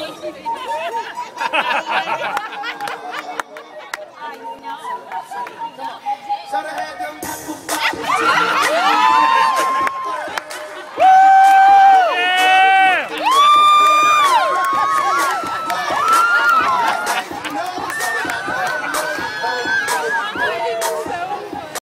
I know.